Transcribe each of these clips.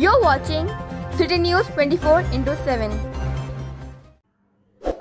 You're watching City News 24 into 7.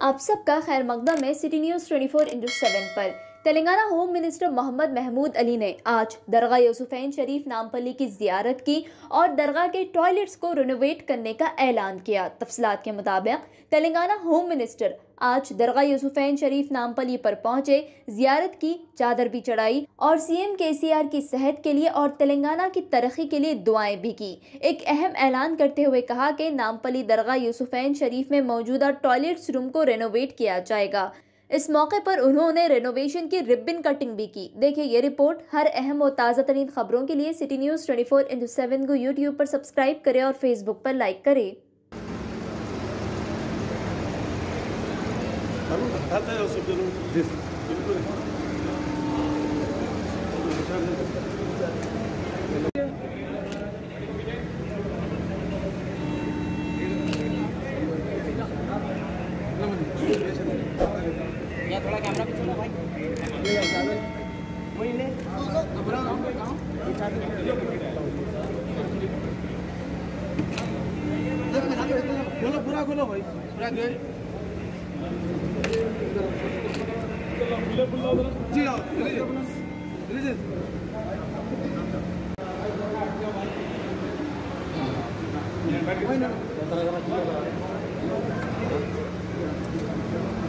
आप सबका खैर मकदम है सिटी न्यूज़ 24 इंटू सेवन पर तेलंगाना होम मिनिस्टर मोहम्मद महमूद अली ने आज दरगाह यूसुफैन शरीफ नामपल्ली की जियारत की और दरगाह के टॉयलेट्स को रिनोवेट करने का ऐलान किया। तफसलात के मुताबिक तेलंगाना होम मिनिस्टर आज दरगाह यूसुफैन शरीफ नामपल्ली पर पहुँचे, जियारत की, चादर भी चढ़ाई और सीएम केसीआर की सेहत के लिए और तेलंगाना की तरक्की के लिए दुआएँ भी की। एक अहम ऐलान करते हुए कहा कि नामपली दरगाह यूसुफैन शरीफ में मौजूदा टॉयलेट्स रूम को रेनोवेट किया जाएगा। इस मौके पर उन्होंने रेनोवेशन की रिबन कटिंग भी की। देखिए ये रिपोर्ट हर अहम और ताज़ा तरीन खबरों के लिए city news twenty four into seven को यूट्यूब पर सब्सक्राइब करें और फेसबुक पर लाइक करें। है सब ज़रूर बिल्कुल खोलो पूरा खोलो भाई पूरा गेट जी हाँ लीजिए लीजिए बिल्ले बुला दो लाइन में बिल्ले बुला में इसमें बरकत अता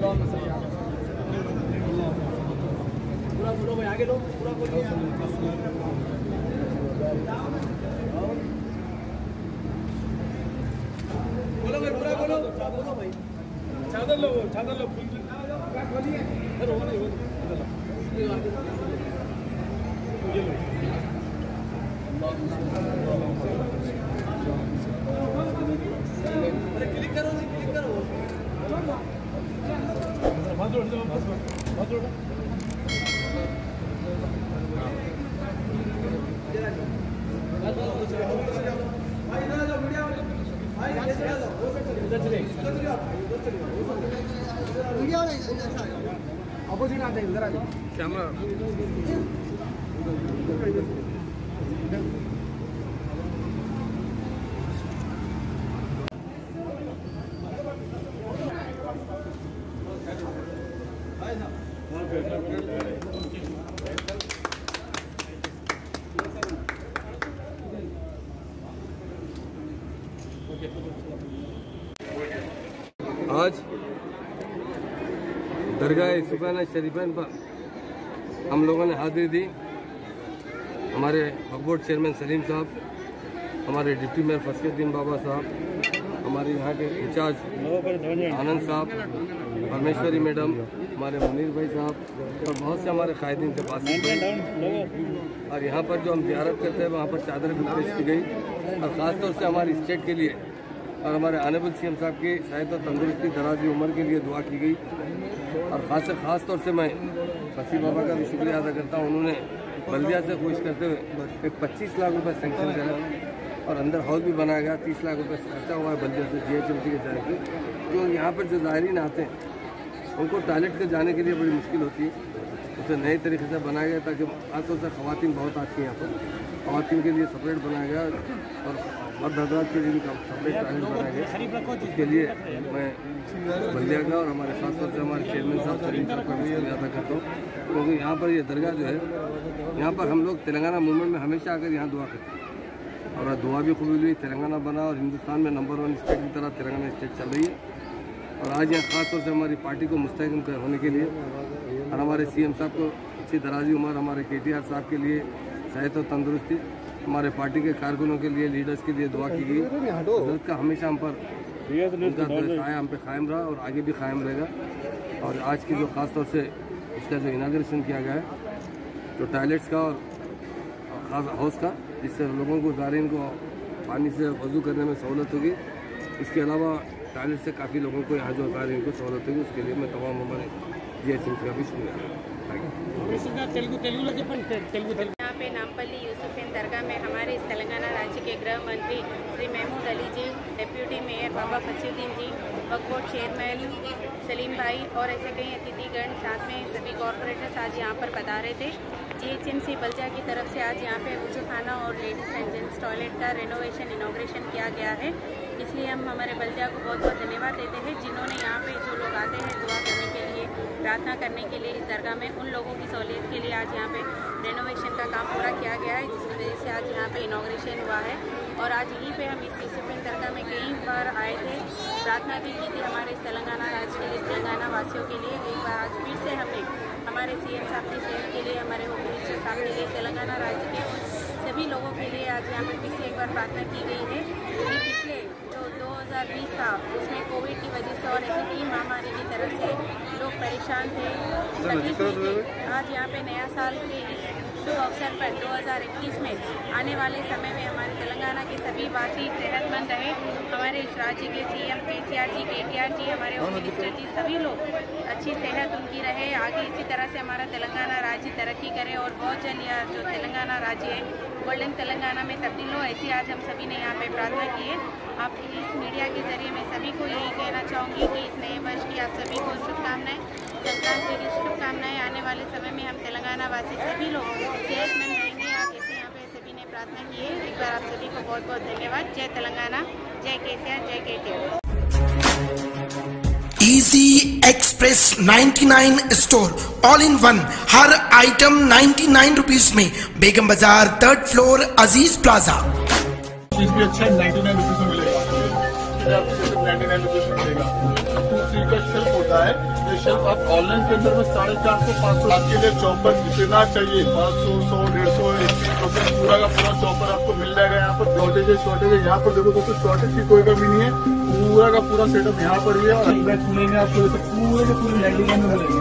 बोलो भाई पूरा बोलो बोलो। भाई चादर लो चादर लो फूल लो कैमरा आज दरगाह सुफाना शरीफान पर हम लोगों ने हाजिरी दी। हमारे वक्फ बोर्ड चेयरमैन सलीम साहब, हमारे डिप्टी मेयर फसरुद्दीन बाबा साहब हमारे यहाँ के इंचार्ज आनंद साहब, परमेश्वरी मैडम, हमारे मुनीर भाई साहब, और बहुत से हमारे कायदीन से की और यहाँ पर जो हम जियारत करते हैं, वहाँ पर चादर भी पेश की गई। और ख़ासतौर से हमारी स्टेट के लिए और हमारे आनेबल सी एम साहब की शायद और तंदुरुस्ती, दराजी उम्र के लिए दुआ की गई। और ख़ास ख़ास तौर से मैं फसी बाबा का भी शुक्रिया अदा करता हूँ। उन्होंने बल्दिया से खुश करते हुए एक पच्चीस लाख रुपये सेंक्शन करा। और अंदर हाउस भी बनाया गया, तीस लाख रुपये खर्चा हुआ है बल्दिया से जी एच एम सी के तरफ़ से। जो यहाँ पर जो ज़ायरीन आते हैं, उनको टॉयलेट के जाने के लिए बड़ी मुश्किल होती है। उसे नए तरीके से बनाया गया ताकि खासतौर से खातन बहुत आती हैं यहाँ पर। खातन के लिए सेपरेट बनाया गया और मर्द हजरात के लिए भी सेपरेट टॉयलेट बनाया गया उसके लिए मैं बल्दिया का और हमारे खास तौर से हमारे चेयरमैन साहब, सलीम साहब का भी शुक्रिया करता हूँ। क्योंकि यहाँ पर ये दरगाह जो है, यहाँ पर हम लोग तेलंगाना मूवमेंट में हमेशा आकर यहाँ दुआ करते हैं। और दुआ भी कबूल हुई, तेलंगाना बना और हिंदुस्तान में नंबर वन स्टेट की तरह तेलंगाना स्टेट चल रही है। और आज यहाँ ख़ास तौर से हमारी पार्टी को मुस्तकम होने के लिए और हमारे सीएम साहब को अच्छी दराजी उम्र, हमारे के साहब के लिए सेहत और तंदुरुस्ती, हमारे पार्टी के कारकुनों के लिए लीडर्स के लिए दुआ की गई। का हमेशा हम पर साया हम पे कायम रहा और आगे भी कायम रहेगा। और आज की जो ख़ासतौर से इसका जो इनाग्रेशन किया गया है, जो टॉयलेट्स का और हाउस का जिससे लोगों को ज़ारीन को पानी से वज़ू करने में सहूलत होगी। इसके अलावा टॉयलेट से काफ़ी लोगों को यहाँ जो ज़ारीन को सहूलत होगी, उसके लिए मैं तमाम हमारे जी एच का भी शुक्रिया यहाँ पे नामपल्ली यूसुफिन दरगाह में हमारे इस तेलंगाना राज्य के गृह मंत्री Shri Mahmood Ali ji, deputy mayor Baba Fasiuddin ji, Waqf board chairman Salim Bhai और ऐसे कई अतिथिगण साथ में सभी कॉरपोरेटर्स आज यहाँ पर बता रहे थे जीएचएमसी बल्जा की तरफ़ से आज यहाँ पे वज़ू खाना और लेडीज़ एंड जेंट्स टॉयलेट का रेनोवेशन इनोग्रेशन किया गया है। इसलिए हम हमारे बल्जा को बहुत बहुत धन्यवाद देते हैं, जिन्होंने यहाँ पे जो लोग आते हैं, दुआ करने के लिए प्रार्थना करने के लिए इस दरगाह में उन लोगों की सहूलियत के लिए आज यहाँ पे रेनोवेशन का काम पूरा किया गया है, जिसकी वजह से आज यहाँ पे इनाग्रेशन हुआ है। और आज यहीं पे हम इस यूसुफिन दरगाह में कई बार आए थे। प्रार्थना भी की थी हमारे इस तेलंगाना राज्य के लिए, तेलंगाना वासियों के लिए। एक बार आज फिर से हमने हमारे सीएम साहब की सेहत के लिए, हमारे होम मिनिस्टर साहब के लिए, तेलंगाना राज्य के सभी लोगों के लिए आज यहाँ पे फिर से एक बार प्रार्थना की गई है। पिछले जो 2020 था, उसमें कोविड की वजह से और ऐसी कई महामारी की तरफ़ से परेशान थे। थे आज यहाँ पे नया साल के शुभ अवसर पर 2021 में आने वाले समय में हमारे तेलंगाना के सभी वासी सेहतमंद रहे। हमारे इस राज्य के CM KCR ji KTR ji हमारे होम मिनिस्टर जी सभी लोग अच्छी सेहत उनकी रहे। आगे इसी तरह से हमारा तेलंगाना राज्य तरक्की करे और बहुत जल्द यह जो तेलंगाना राज्य है गोल्डन तेलंगाना में तब्दील हो ऐसी आज हम सभी ने यहाँ पे प्रार्थना की है। आप इस मीडिया के ज़रिए मैं सभी को यही कहना चाहूँगी कि इस नए वर्ष की आप सभी को शुभकामनाएँ संक्रांति की शुभकामनाएँ। आने वाले समय में हम तेलंगाना वासी सभी लोग सेहतमंद रहेंगे आप जैसे यहाँ पे सभी ने प्रार्थना की है। एक बार आप सभी को बहुत बहुत धन्यवाद। जय तेलंगाना जय केसीआर जय के easy express 99 store all in one her item 99 rupees में Begum Bazaar third floor Aziz plaza चीज़ अच्छा नाइन्टी नाइन रुपीज़ में मिलेगा। है आप ऑनलाइन के अंदर में साढ़े चार सौ पाँच सौ। आपके लिए चौपर जितना चाहिए। पाँच सौ सौ डेढ़ सौ परसेंट पूरा का पूरा चौपर आपको मिल जाएगा। यहाँ पर शॉर्टेज है शॉर्टेज है यहाँ पर देखो दोस्तों शॉर्टेज की कोई कमी नहीं है। पूरा का पूरा सेटअप यहाँ पर ही है और आपको पूरे के पूरे नाइन्टी में मिलेंगे।